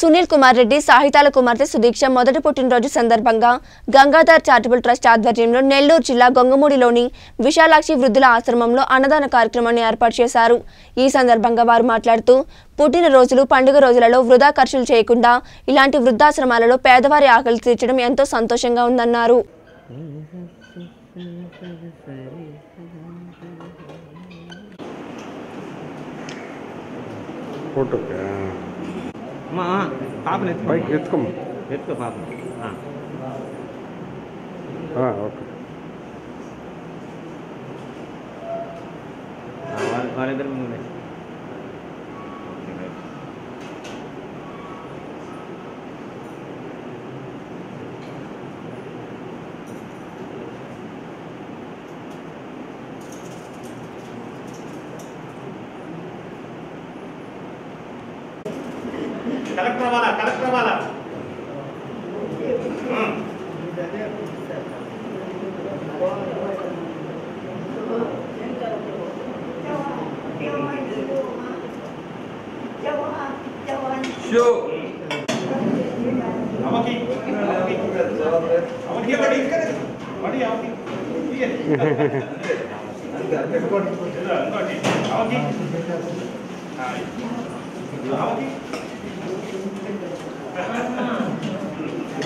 సునీల్ కుమార్ రెడ్డి సాహితాల కుమార్తె సుదీక్ష మొదటి పుట్టినరోజు సందర్భంగా గంగాధర్ చారిటబుల్ ట్రస్ట్ ఆధ్వర్యంలో నెల్లూరు జిల్లా గొంగమూడిలోని విశాలాక్షి వృద్ధుల ఆశ్రమంలో అన్నదాన కార్యక్రమాన్ని ఏర్పాటు చేశారు. ఈ సందర్భంగా వారు మాట్లాడుతూ పుట్టినరోజులు పండుగ రోజులలో వృధా ఖర్చులు చేయకుండా ఇలాంటి వృద్ధాశ్రమాలలో పేదవారి ఆకలి తీర్చడం ఎంతో సంతోషంగా ఉందన్నారు. ఫోటోకి పాపని ఎత్తుకో పైకి ఎత్తుకోమ్మ ఎత్తుకో పాపని ఆ. ఆ, ఓకే ఆ, వాళ్ళ- వాళ్ళిద్దరు ముందు కలెక్టర్ అవ్వాలా కలెక్టర్ అవ్వాలా అవకి అవకి బడి బడి అవకి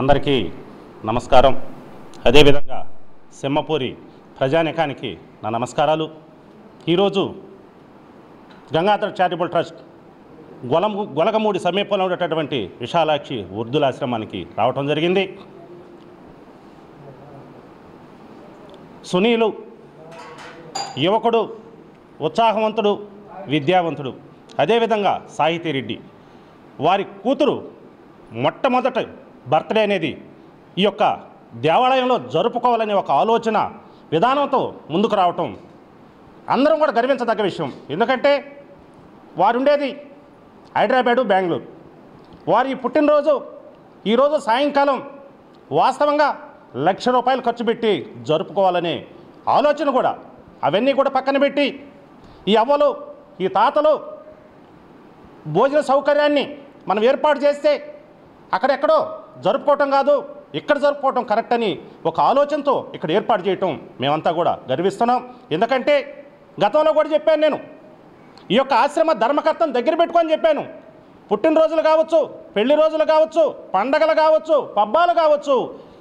అందరికీ నమస్కారం. అదేవిధంగా సింహపూరి ప్రజానికానికి నా నమస్కారాలు. ఈరోజు గంగాధర్ చారిటబుల్ ట్రస్ట్ గొలం గొలగమూడి సమీపంలో ఉండేటటువంటి విశాలాక్షి వృద్ధులాశ్రమానికి రావటం జరిగింది. సునీలు యువకుడు ఉత్సాహవంతుడు విద్యావంతుడు అదేవిధంగా సాహితీరెడ్డి వారి కూతురు మొట్టమొదట బర్త్డే అనేది ఈ యొక్క దేవాలయంలో జరుపుకోవాలనే ఒక ఆలోచన విధానంతో ముందుకు రావటం. అందరం కూడా గర్వించదగ్గ విషయం. ఎందుకంటే వారు ఉండేది హైదరాబాదు బెంగళూరు. వారి పుట్టినరోజు ఈరోజు సాయంకాలం వాస్తవంగా లక్ష రూపాయలు ఖర్చు పెట్టి జరుపుకోవాలనే ఆలోచన కూడా అవన్నీ కూడా పక్కన పెట్టి ఈ అవ్వలు ఈ తాతలు భోజన సౌకర్యాన్ని మనం ఏర్పాటు చేస్తే అక్కడెక్కడో జరుపుకోవటం కాదు ఇక్కడ జరుపుకోవటం కరెక్ట్ అని ఒక ఆలోచనతో ఇక్కడ ఏర్పాటు చేయటం మేమంతా కూడా గర్విస్తున్నాం. ఎందుకంటే గతంలో కూడా చెప్పాను నేను ఈ యొక్క ఆశ్రమ ధర్మకర్తను దగ్గర పెట్టుకొని చెప్పాను. పుట్టినరోజులు కావచ్చు పెళ్ళి రోజులు కావచ్చు పండగలు కావచ్చు పబ్బాలు కావచ్చు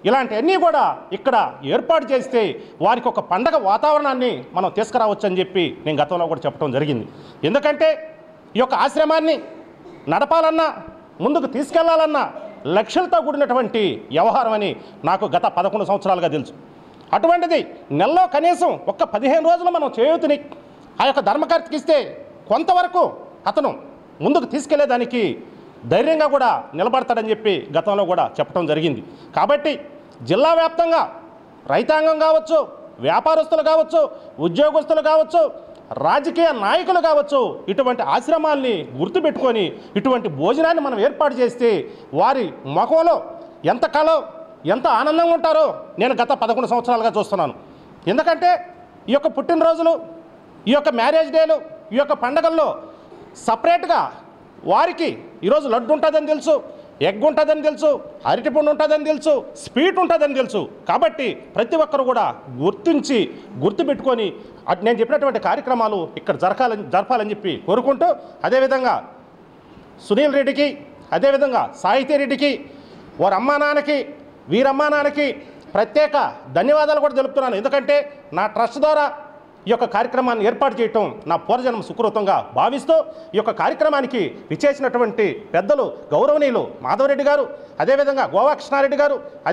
ఇలాంటివన్నీ కూడా ఇక్కడ ఏర్పాటు చేస్తే వారికి ఒక పండగ వాతావరణాన్ని మనం తీసుకురావచ్చు అని చెప్పి నేను గతంలో కూడా చెప్పడం జరిగింది. ఎందుకంటే ఈ యొక్క ఆశ్రమాన్ని నడపాలన్నా ముందుకు తీసుకెళ్ళాలన్నా లక్షలతో కూడినటువంటి వ్యవహారం అని నాకు గత పదకొండు సంవత్సరాలుగా తెలుసు. అటువంటిది నెలలో కనీసం ఒక్క పదిహేను రోజులు మనం చేయూతిని ఆ యొక్క ధర్మకర్తకి ఇస్తే కొంతవరకు అతను ముందుకు తీసుకెళ్ళేదానికి ధైర్యంగా కూడా నిలబడతాడని చెప్పి గతంలో కూడా చెప్పడం జరిగింది. కాబట్టి జిల్లా వ్యాప్తంగా రైతాంగం కావచ్చు వ్యాపారస్తులు కావచ్చు ఉద్యోగస్తులు కావచ్చు రాజకీయ నాయకులు కావచ్చు ఇటువంటి ఆశ్రమాల్ని గుర్తుపెట్టుకొని ఇటువంటి భోజనాన్ని మనం ఏర్పాటు చేస్తే వారి ముఖంలో ఎంత కళ ఎంత ఆనందంగా ఉంటారో నేను గత పదకొండు సంవత్సరాలుగా చూస్తున్నాను. ఎందుకంటే ఈ యొక్క పుట్టినరోజులు ఈ యొక్క మ్యారేజ్ డేలు ఈ యొక్క పండగల్లో సపరేట్గా వారికి ఈరోజు లడ్డు ఉంటుందని తెలుసు. ఎగ్ ఉంటుందని తెలుసు అరటిపండు ఉంటుందని తెలుసు స్వీట్ ఉంటుందని తెలుసు. కాబట్టి ప్రతి ఒక్కరు కూడా గుర్తించి గుర్తుపెట్టుకొని అట్ నేను చెప్పినటువంటి కార్యక్రమాలు ఇక్కడ జరగాలని జరపాలని చెప్పి కోరుకుంటూ అదేవిధంగా సునీల్ రెడ్డికి అదేవిధంగా సాహితీరెడ్డికి వారి అమ్మా నాన్నకి వీరమ్మా నాన్నకి ప్రత్యేక ధన్యవాదాలు కూడా తెలుపుతున్నాను. ఎందుకంటే నా ట్రస్ట్ ద్వారా ఈ యొక్క కార్యక్రమాన్ని ఏర్పాటు చేయటం నా పూర్వజన్మ సుకృతంగా భావిస్తూ ఈ యొక్క కార్యక్రమానికి విచ్చేసినటువంటి పెద్దలు గౌరవనీయులు మాధవరెడ్డి గారు అదేవిధంగా గోవా కృష్ణారెడ్డి గారు